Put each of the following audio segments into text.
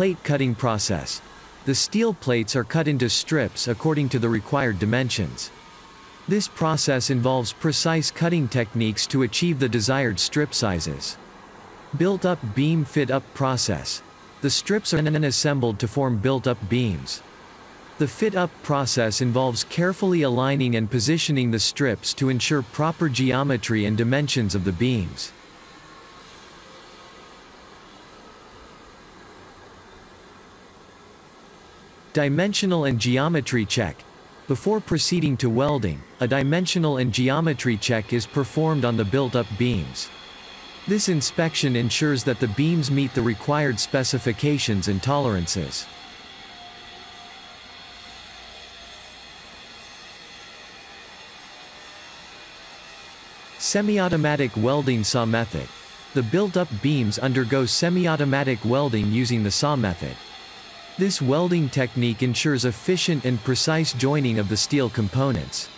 Plate cutting process. The steel plates are cut into strips according to the required dimensions. This process involves precise cutting techniques to achieve the desired strip sizes. Built-up beam fit-up process. The strips are then assembled to form built-up beams. The fit-up process involves carefully aligning and positioning the strips to ensure proper geometry and dimensions of the beams. Dimensional and geometry check. Before proceeding to welding, a dimensional and geometry check is performed on the built-up beams. This inspection ensures that the beams meet the required specifications and tolerances. Semi-automatic welding saw method. The built-up beams undergo semi-automatic welding using the SAW method. This welding technique ensures efficient and precise joining of the steel components.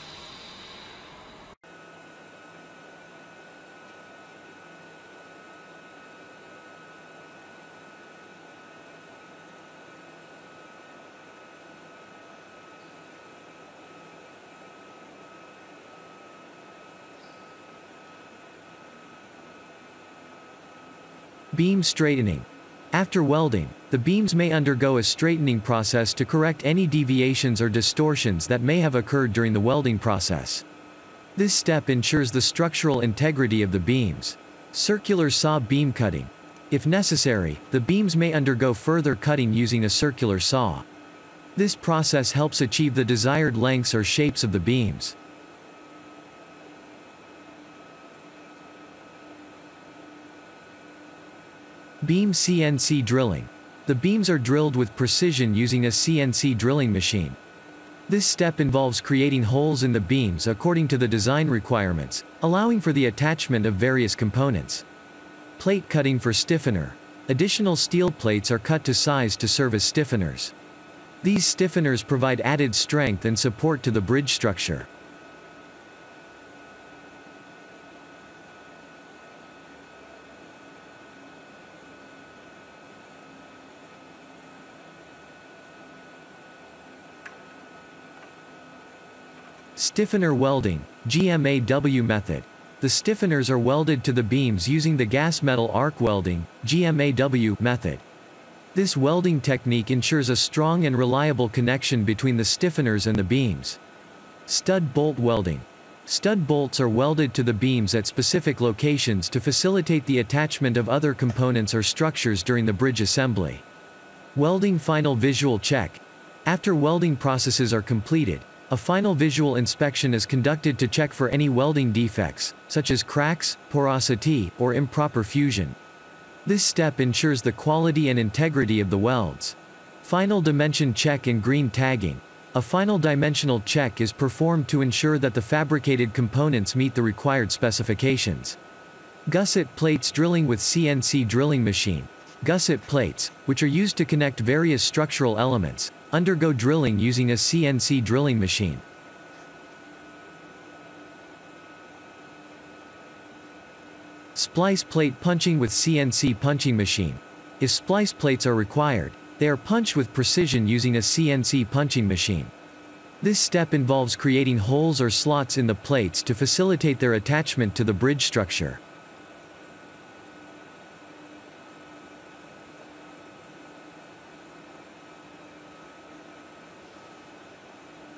Beam straightening. After welding, the beams may undergo a straightening process to correct any deviations or distortions that may have occurred during the welding process. This step ensures the structural integrity of the beams. Circular saw beam cutting. If necessary, the beams may undergo further cutting using a circular saw. This process helps achieve the desired lengths or shapes of the beams. Beam CNC drilling. The beams are drilled with precision using a CNC drilling machine. This step involves creating holes in the beams according to the design requirements, allowing for the attachment of various components. Plate cutting for stiffener. Additional steel plates are cut to size to serve as stiffeners. These stiffeners provide added strength and support to the bridge structure. Stiffener welding, GMAW method. The stiffeners are welded to the beams using the gas metal arc welding, GMAW method. This welding technique ensures a strong and reliable connection between the stiffeners and the beams. Stud bolt welding. Stud bolts are welded to the beams at specific locations to facilitate the attachment of other components or structures during the bridge assembly. Welding final visual check. After welding processes are completed, a final visual inspection is conducted to check for any welding defects, such as cracks, porosity, or improper fusion. This step ensures the quality and integrity of the welds. Final dimension check and green tagging. A final dimensional check is performed to ensure that the fabricated components meet the required specifications. Gusset plates drilling with CNC drilling machine. Gusset plates, which are used to connect various structural elements, undergo drilling using a CNC drilling machine. Splice plate punching with CNC punching machine. If splice plates are required, they are punched with precision using a CNC punching machine. This step involves creating holes or slots in the plates to facilitate their attachment to the bridge structure.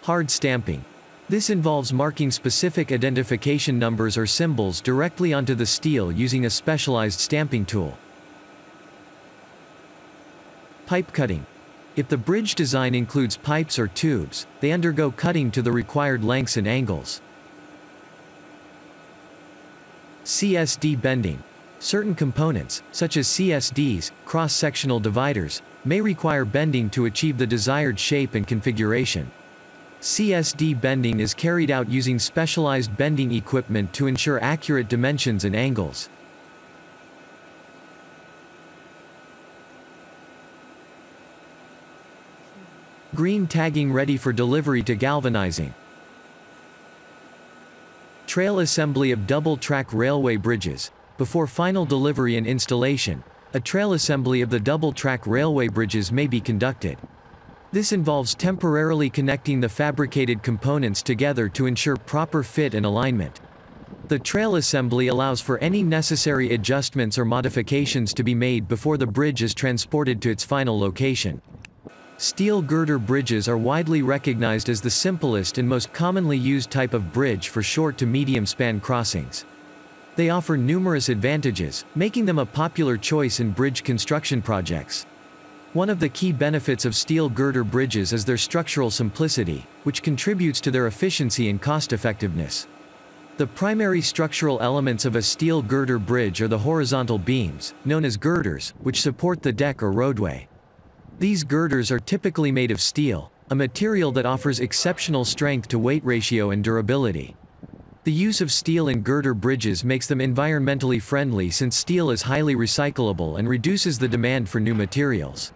Hard stamping. This involves marking specific identification numbers or symbols directly onto the steel using a specialized stamping tool. Pipe cutting. If the bridge design includes pipes or tubes, they undergo cutting to the required lengths and angles. CSD bending. Certain components, such as CSDs, cross-sectional dividers, may require bending to achieve the desired shape and configuration. CSD bending is carried out using specialized bending equipment to ensure accurate dimensions and angles. Green tagging ready for delivery to galvanizing. Trail assembly of double-track railway bridges. Before final delivery and installation, a trail assembly of the double-track railway bridges may be conducted. This involves temporarily connecting the fabricated components together to ensure proper fit and alignment. The trail assembly allows for any necessary adjustments or modifications to be made before the bridge is transported to its final location. Steel girder bridges are widely recognized as the simplest and most commonly used type of bridge for short to medium span crossings. They offer numerous advantages, making them a popular choice in bridge construction projects. One of the key benefits of steel girder bridges is their structural simplicity, which contributes to their efficiency and cost effectiveness. The primary structural elements of a steel girder bridge are the horizontal beams, known as girders, which support the deck or roadway. These girders are typically made of steel, a material that offers exceptional strength to weight ratio and durability. The use of steel in girder bridges makes them environmentally friendly since steel is highly recyclable and reduces the demand for new materials.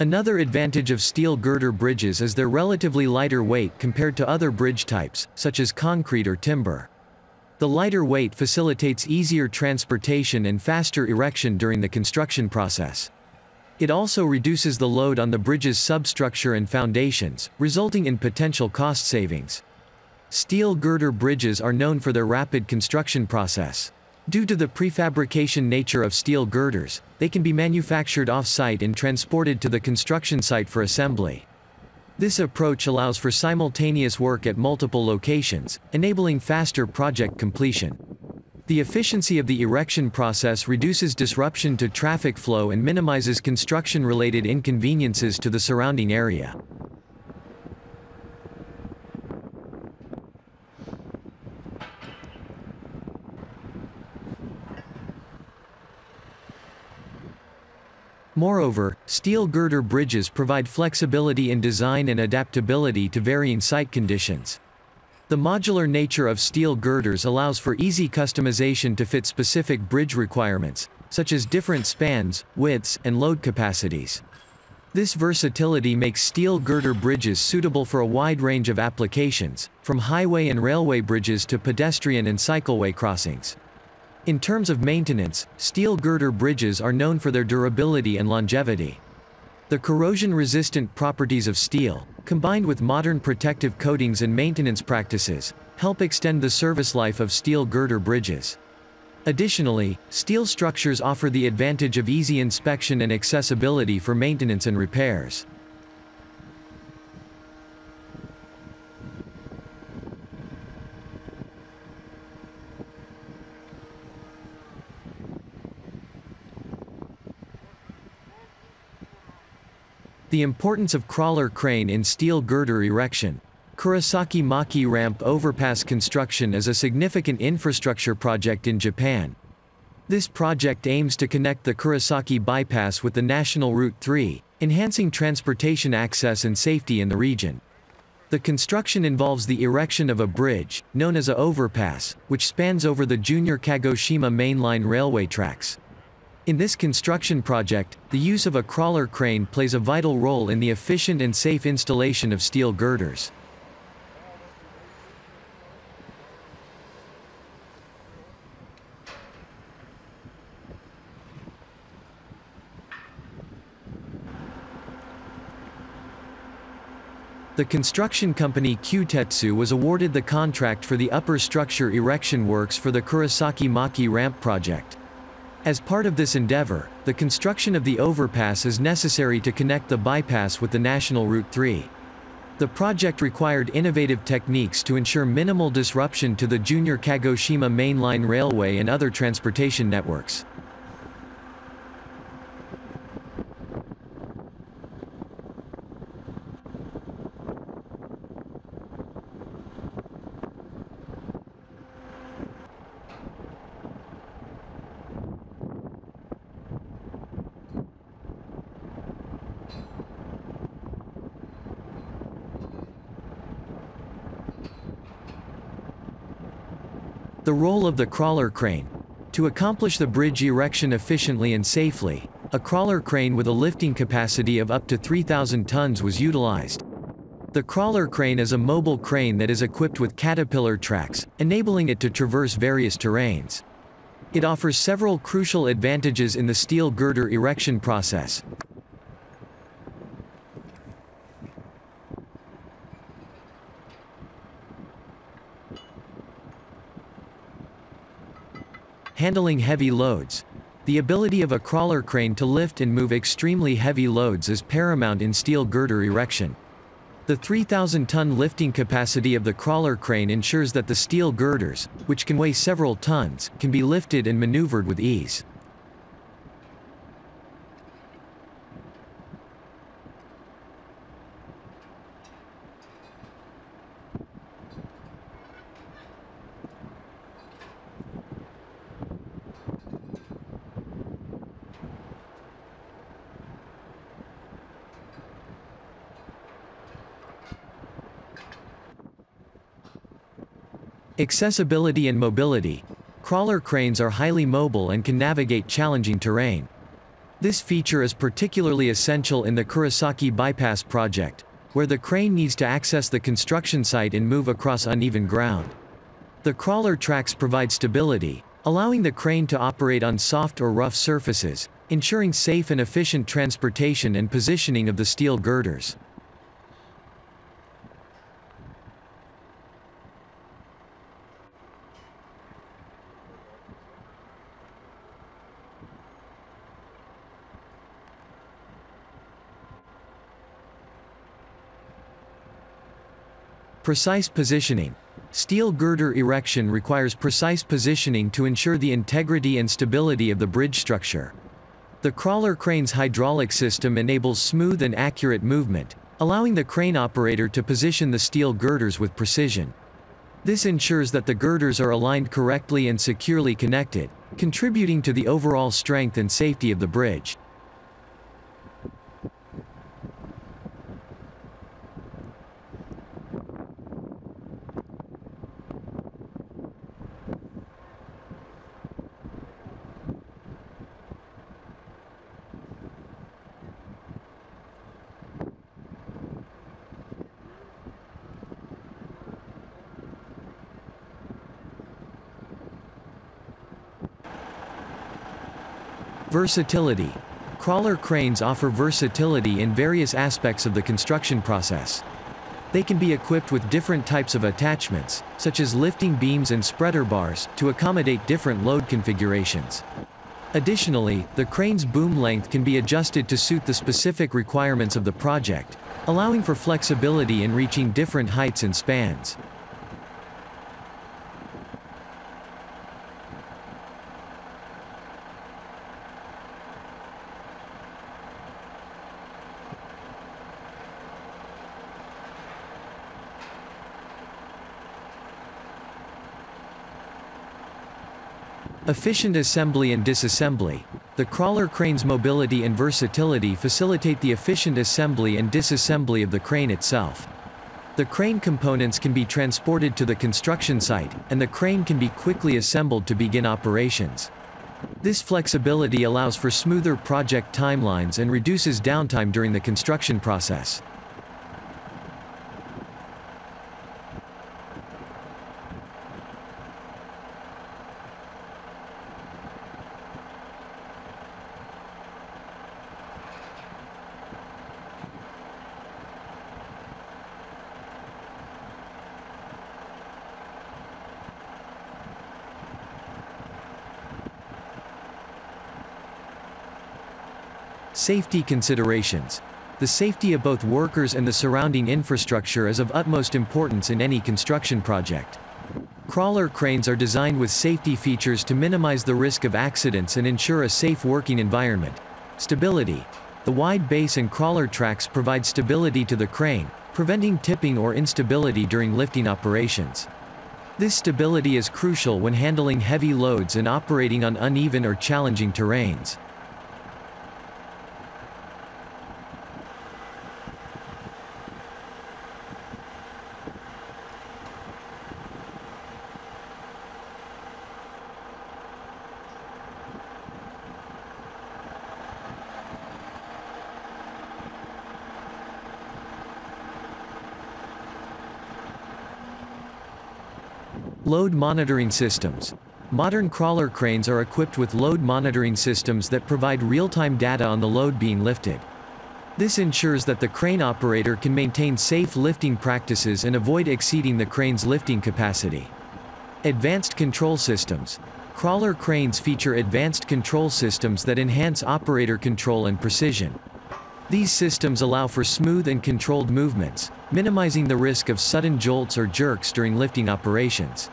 Another advantage of steel girder bridges is their relatively lighter weight compared to other bridge types, such as concrete or timber. The lighter weight facilitates easier transportation and faster erection during the construction process. It also reduces the load on the bridge's substructure and foundations, resulting in potential cost savings. Steel girder bridges are known for their rapid construction process. Due to the prefabrication nature of steel girders, they can be manufactured off-site and transported to the construction site for assembly. This approach allows for simultaneous work at multiple locations, enabling faster project completion. The efficiency of the erection process reduces disruption to traffic flow and minimizes construction-related inconveniences to the surrounding area. Moreover, steel girder bridges provide flexibility in design and adaptability to varying site conditions. The modular nature of steel girders allows for easy customization to fit specific bridge requirements, such as different spans, widths, and load capacities. This versatility makes steel girder bridges suitable for a wide range of applications, from highway and railway bridges to pedestrian and cycleway crossings. In terms of maintenance, steel girder bridges are known for their durability and longevity. The corrosion-resistant properties of steel, combined with modern protective coatings and maintenance practices, help extend the service life of steel girder bridges. Additionally, steel structures offer the advantage of easy inspection and accessibility for maintenance and repairs. The importance of crawler crane in steel girder erection. Kurosaki Maki Ramp Overpass construction is a significant infrastructure project in Japan. This project aims to connect the Kurosaki Bypass with the National Route 3, enhancing transportation access and safety in the region. The construction involves the erection of a bridge, known as a overpass, which spans over the JR Kagoshima mainline railway tracks. In this construction project, the use of a crawler crane plays a vital role in the efficient and safe installation of steel girders. The construction company Kyutetsu was awarded the contract for the upper structure erection works for the Kurosaki Maki ramp project. As part of this endeavor, the construction of the overpass is necessary to connect the bypass with the National Route 3. The project required innovative techniques to ensure minimal disruption to the JR Kagoshima mainline railway and other transportation networks. The role of the crawler crane. To accomplish the bridge erection efficiently and safely, a crawler crane with a lifting capacity of up to 3,000 tons was utilized. The crawler crane is a mobile crane that is equipped with caterpillar tracks, enabling it to traverse various terrains. It offers several crucial advantages in the steel girder erection process. Handling heavy loads. The ability of a crawler crane to lift and move extremely heavy loads is paramount in steel girder erection. The 3,000-ton lifting capacity of the crawler crane ensures that the steel girders, which can weigh several tons, can be lifted and maneuvered with ease. Accessibility and mobility. Crawler cranes are highly mobile and can navigate challenging terrain. This feature is particularly essential in the Kurosaki Bypass project, where the crane needs to access the construction site and move across uneven ground. The crawler tracks provide stability, allowing the crane to operate on soft or rough surfaces, ensuring safe and efficient transportation and positioning of the steel girders. Precise positioning. Steel girder erection requires precise positioning to ensure the integrity and stability of the bridge structure. The crawler crane's hydraulic system enables smooth and accurate movement, allowing the crane operator to position the steel girders with precision. This ensures that the girders are aligned correctly and securely connected, contributing to the overall strength and safety of the bridge. Versatility. Crawler cranes offer versatility in various aspects of the construction process. They can be equipped with different types of attachments, such as lifting beams and spreader bars, to accommodate different load configurations. Additionally, the crane's boom length can be adjusted to suit the specific requirements of the project, allowing for flexibility in reaching different heights and spans. Efficient assembly and disassembly. The crawler crane's mobility and versatility facilitate the efficient assembly and disassembly of the crane itself. The crane components can be transported to the construction site, and the crane can be quickly assembled to begin operations. This flexibility allows for smoother project timelines and reduces downtime during the construction process. Safety considerations. The safety of both workers and the surrounding infrastructure is of utmost importance in any construction project. Crawler cranes are designed with safety features to minimize the risk of accidents and ensure a safe working environment. Stability. The wide base and crawler tracks provide stability to the crane, preventing tipping or instability during lifting operations. This stability is crucial when handling heavy loads and operating on uneven or challenging terrains. Load monitoring systems. Modern crawler cranes are equipped with load monitoring systems that provide real-time data on the load being lifted. This ensures that the crane operator can maintain safe lifting practices and avoid exceeding the crane's lifting capacity. Advanced control systems. Crawler cranes feature advanced control systems that enhance operator control and precision. These systems allow for smooth and controlled movements, minimizing the risk of sudden jolts or jerks during lifting operations.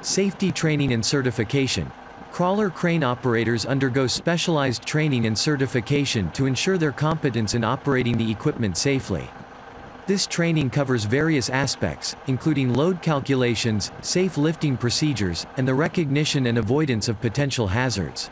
Safety training and certification. Crawler crane operators undergo specialized training and certification to ensure their competence in operating the equipment safely. This training covers various aspects, including load calculations, safe lifting procedures, and the recognition and avoidance of potential hazards.